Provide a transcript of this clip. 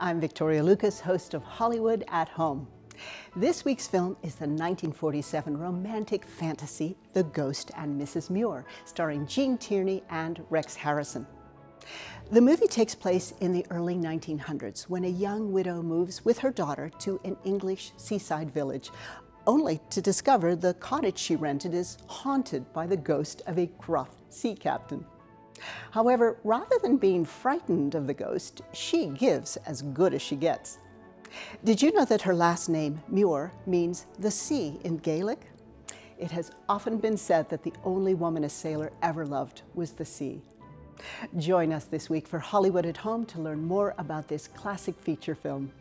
I'm Victoria Lucas, host of Hollywood at Home. This week's film is the 1947 romantic fantasy The Ghost and Mrs. Muir, starring Gene Tierney and Rex Harrison. The movie takes place in the early 1900s when a young widow moves with her daughter to an English seaside village, only to discover the cottage she rented is haunted by the ghost of a gruff sea captain. However, rather than being frightened of the ghost, she gives as good as she gets. Did you know that her last name, Muir, means the sea in Gaelic? It has often been said that the only woman a sailor ever loved was the sea. Join us this week for Hollywood at Home to learn more about this classic feature film.